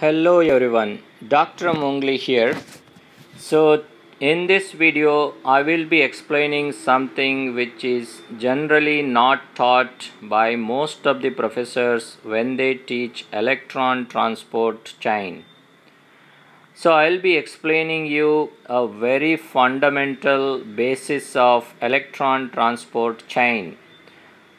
Hello everyone, Dr. Mungli here. So, in this video, I will be explaining something which is generally not taught by most of the professors when they teach electron transport chain. So, I'll be explaining you a very fundamental basis of electron transport chain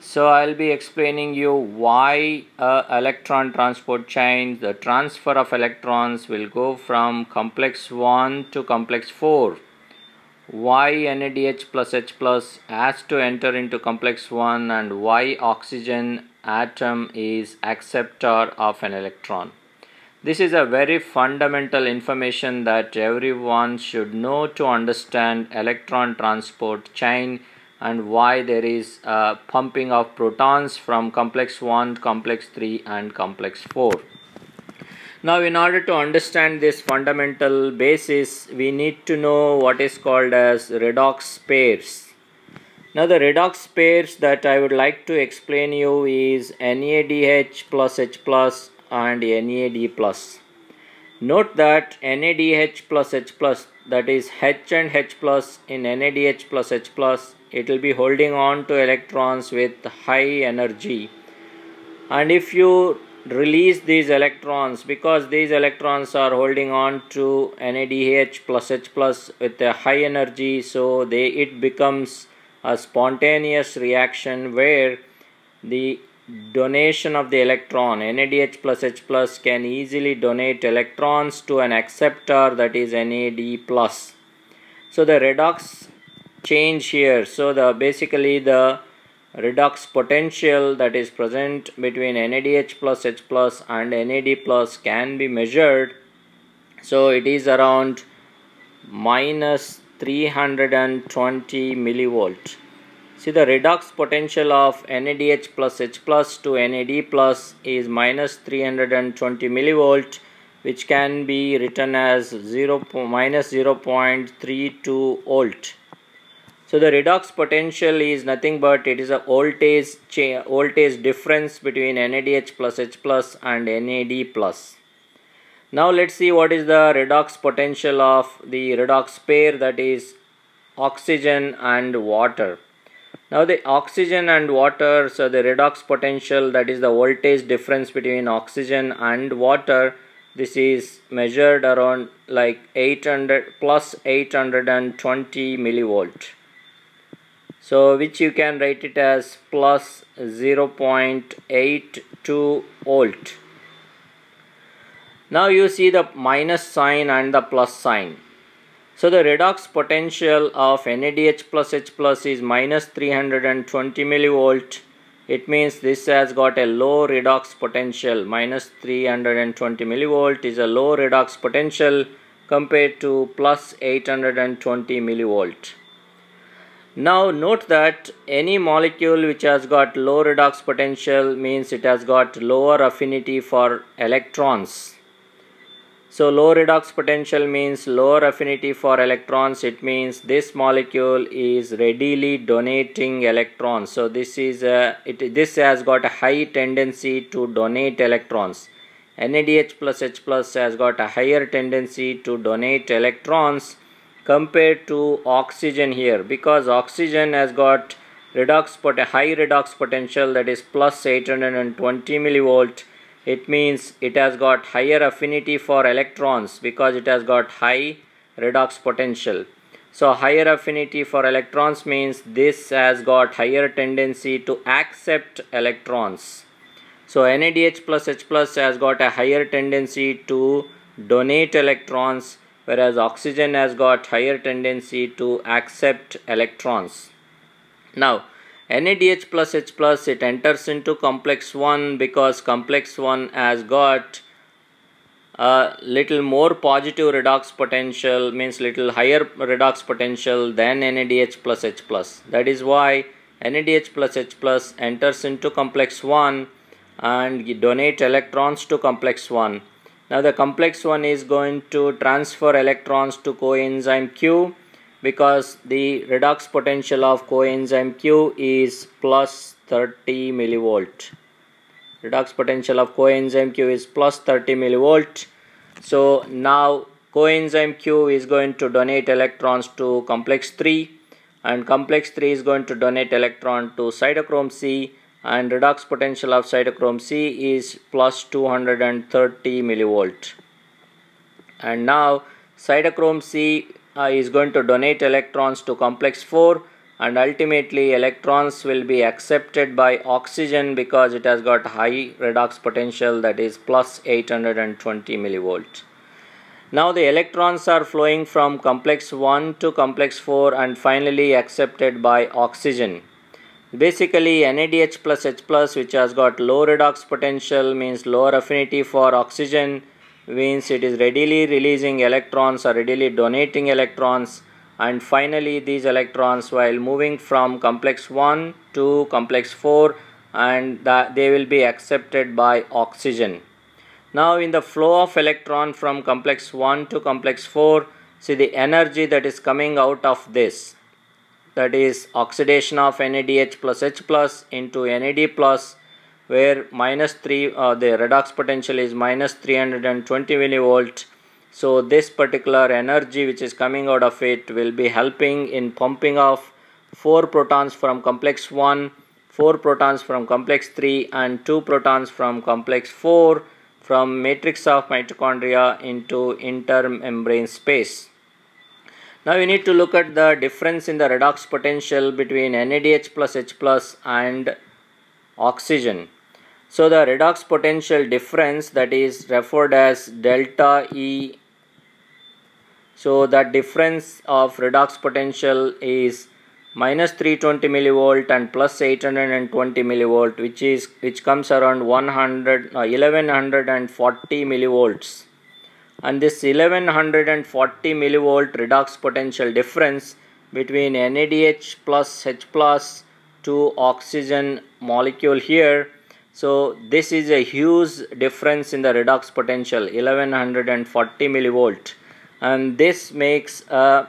so I'll be explaining you why uh, electron transport chain, the transfer of electrons will go from complex 1 to complex 4. Why NADH plus H plus has to enter into complex 1 and why oxygen atom is acceptor of an electron. This is a very fundamental information that everyone should know to understand electron transport chain and why there is a pumping of protons from complex 1, complex 3 and complex 4. Now in order to understand this fundamental basis we need to know what is called as redox pairs. Now the redox pairs that I would like to explain you is NADH plus H plus and NAD plus. Note that NADH plus H plus that is H and H plus in NADH plus H plus it will be holding on to electrons with high energy. And if you release these electrons because these electrons are holding on to NADH plus H plus with a high energy so they it becomes a spontaneous reaction where the donation of the electron NADH plus H plus can easily donate electrons to an acceptor that is NAD plus. So the redox change here. So the basically the redox potential that is present between NADH plus H plus and NAD plus can be measured. So it is around minus 320 millivolt see the redox potential of NADH plus H plus to NAD plus is minus 320 millivolt which can be written as 0 minus 0.32 volt so the redox potential is nothing but it is a voltage voltage difference between NADH plus H plus and NAD plus. Now let's see what is the redox potential of the redox pair that is oxygen and water. Now the oxygen and water so the redox potential that is the voltage difference between oxygen and water this is measured around like 800 plus 820 millivolt. So which you can write it as plus 0.82 volt. Now you see the minus sign and the plus sign so the redox potential of NADH plus H plus is minus 320 millivolt. It means this has got a low redox potential. Minus 320 millivolt is a low redox potential compared to plus 820 millivolt. Now note that any molecule which has got low redox potential means it has got lower affinity for electrons. So low redox potential means lower affinity for electrons. It means this molecule is readily donating electrons. So this is a, it, this has got a high tendency to donate electrons. NADH plus H plus has got a higher tendency to donate electrons compared to oxygen here because oxygen has got redox pot a high redox potential that is plus 820 millivolt it means it has got higher affinity for electrons because it has got high redox potential so higher affinity for electrons means this has got higher tendency to accept electrons so NADH plus H plus has got a higher tendency to donate electrons whereas oxygen has got higher tendency to accept electrons. Now NADH plus H plus it enters into complex 1 because complex 1 has got a little more positive redox potential means little higher redox potential than NADH plus H plus. That is why NADH plus H plus enters into complex 1 and donate electrons to complex 1 now the complex one is going to transfer electrons to coenzyme Q because the redox potential of coenzyme Q is plus 30 millivolt. redox potential of coenzyme Q is plus 30 millivolt so now coenzyme Q is going to donate electrons to complex 3 and complex 3 is going to donate electron to cytochrome C and redox potential of cytochrome C is plus 230 millivolt and now cytochrome C Uh, is going to donate electrons to complex 4 and ultimately electrons will be accepted by oxygen because it has got high redox potential that is plus 820 millivolt. Now the electrons are flowing from complex 1 to complex 4 and finally accepted by oxygen. Basically NADH plus H plus which has got low redox potential means lower affinity for oxygen means it is readily releasing electrons or readily donating electrons and finally these electrons while moving from complex 1 to complex 4 and they will be accepted by oxygen. Now in the flow of electron from complex 1 to complex 4 see the energy that is coming out of this that is oxidation of NADH plus H plus into NAD plus where minus 3 uh, the redox potential is minus 320 millivolt so this particular energy which is coming out of it will be helping in pumping off 4 protons from complex 1, 4 protons from complex 3 and 2 protons from complex 4 from matrix of mitochondria into intermembrane space. Now we need to look at the difference in the redox potential between NADH plus H plus and oxygen. So the redox potential difference that is referred as delta E. So the difference of redox potential is minus 320 millivolt and plus 820 millivolt which is which comes around 100 uh, 1140 millivolts and this 1140 millivolt redox potential difference between NADH plus H plus to oxygen molecule here so this is a huge difference in the redox potential 1140 millivolt. And this makes a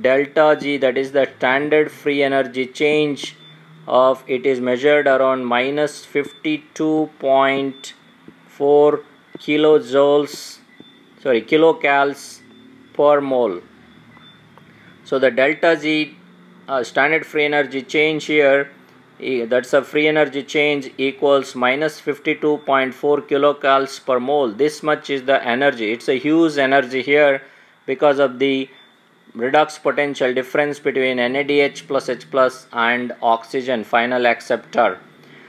delta G that is the standard free energy change of it is measured around minus 52.4 kilojoules sorry kilocals per mole. So the delta G uh, standard free energy change here that's a free energy change equals minus 52.4 kilocals per mole. This much is the energy. It's a huge energy here because of the redox potential difference between NADH plus H plus and oxygen final acceptor.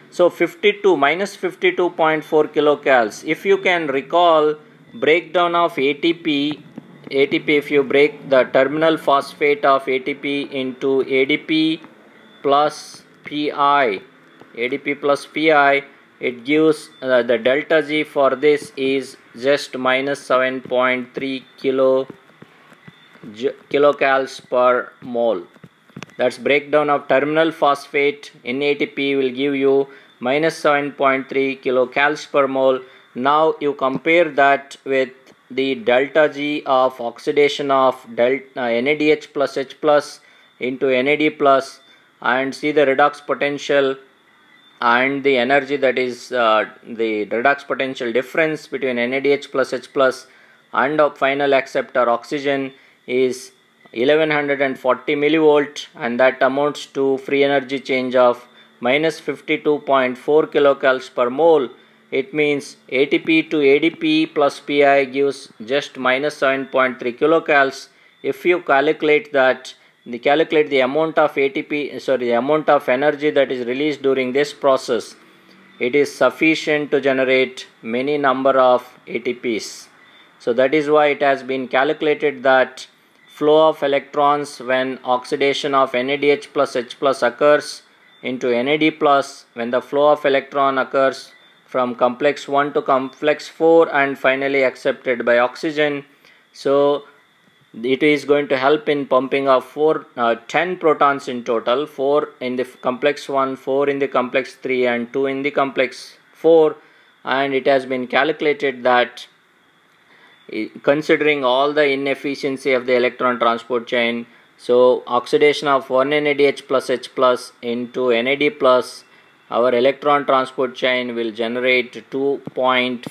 So 52 minus 52.4 kilocals if you can recall breakdown of ATP ATP if you break the terminal phosphate of ATP into ADP plus pi ADP plus pi it gives uh, the delta G for this is just minus 7.3 kilo kilocals per mole. That's breakdown of terminal phosphate in ATP will give you minus 7.3 kilocals per mole. Now you compare that with the delta G of oxidation of delta uh, NADH plus H plus into NAD plus and see the redox potential and the energy that is uh, the redox potential difference between NADH plus H plus and of final acceptor oxygen is 1140 millivolt and that amounts to free energy change of minus 52.4 kilocals per mole. It means ATP to ADP plus PI gives just minus 7.3 kilocals. If you calculate that they calculate the amount of ATP sorry the amount of energy that is released during this process. It is sufficient to generate many number of ATPs so that is why it has been calculated that flow of electrons when oxidation of NADH plus H plus occurs into NAD plus when the flow of electron occurs from complex 1 to complex 4 and finally accepted by oxygen. So it is going to help in pumping of 4 uh, 10 protons in total 4 in the complex 1 4 in the complex 3 and 2 in the complex 4 and it has been calculated that considering all the inefficiency of the electron transport chain so oxidation of 1 NADH plus H plus into NAD plus our electron transport chain will generate 2.5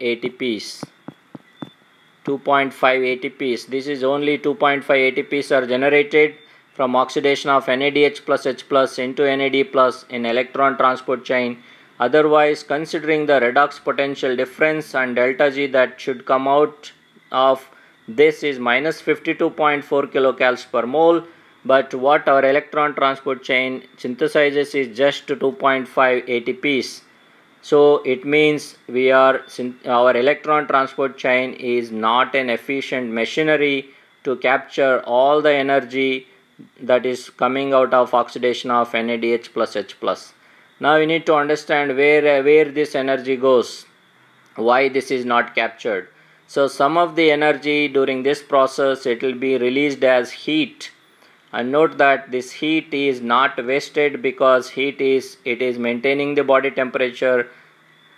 ATPs 2.5 ATPs this is only 2.5 ATPs are generated from oxidation of NADH plus H plus into NAD plus in electron transport chain. Otherwise considering the redox potential difference and delta G that should come out of this is minus 52.4 kilocals per mole but what our electron transport chain synthesizes is just 2.5 ATPs so it means we are our electron transport chain is not an efficient machinery to capture all the energy that is coming out of oxidation of NADH plus H plus. Now we need to understand where where this energy goes, why this is not captured. So some of the energy during this process it will be released as heat and note that this heat is not wasted because heat is it is maintaining the body temperature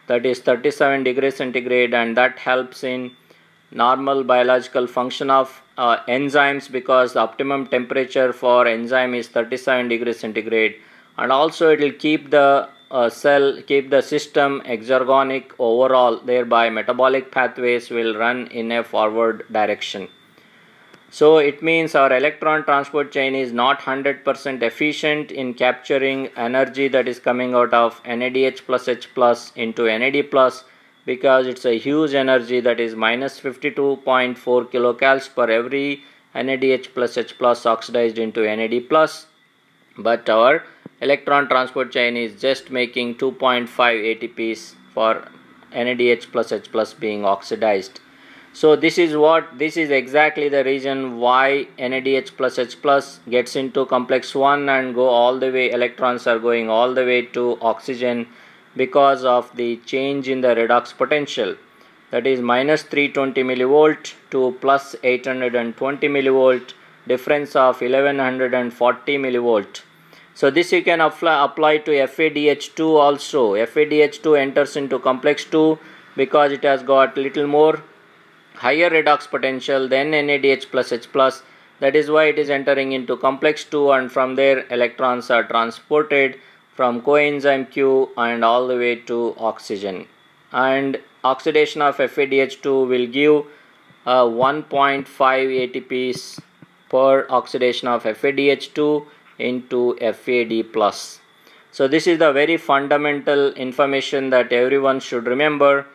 that is 37 degrees centigrade and that helps in normal biological function of uh, enzymes because the optimum temperature for enzyme is 37 degrees centigrade. And also it will keep the uh, cell keep the system exergonic overall. Thereby metabolic pathways will run in a forward direction so it means our electron transport chain is not 100% efficient in capturing energy that is coming out of NADH plus H plus into NAD plus because it's a huge energy that is minus 52.4 kilocals per every NADH plus H plus oxidized into NAD plus. But our electron transport chain is just making 2.5 ATPs for NADH plus H plus being oxidized so this is what this is exactly the reason why NADH plus H plus gets into complex 1 and go all the way electrons are going all the way to oxygen because of the change in the redox potential. That is minus 320 millivolt to plus 820 millivolt difference of 1140 millivolt. So this you can apply, apply to FADH2 also. FADH2 enters into complex 2 because it has got little more higher redox potential than NADH plus H plus. That is why it is entering into complex 2 and from there electrons are transported from coenzyme Q and all the way to oxygen. And oxidation of FADH2 will give uh, 1.5 ATPs per oxidation of FADH2 into FAD plus. So this is the very fundamental information that everyone should remember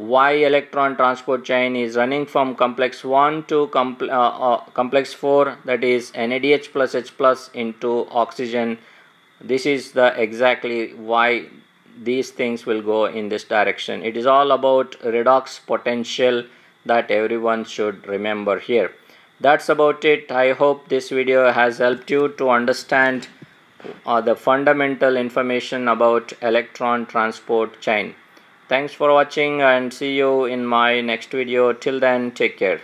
why electron transport chain is running from complex 1 to compl uh, uh, complex 4 that is NADH plus H plus into oxygen. This is the exactly why these things will go in this direction. It is all about redox potential that everyone should remember here. That's about it. I hope this video has helped you to understand uh, the fundamental information about electron transport chain Thanks for watching and see you in my next video. Till then, take care.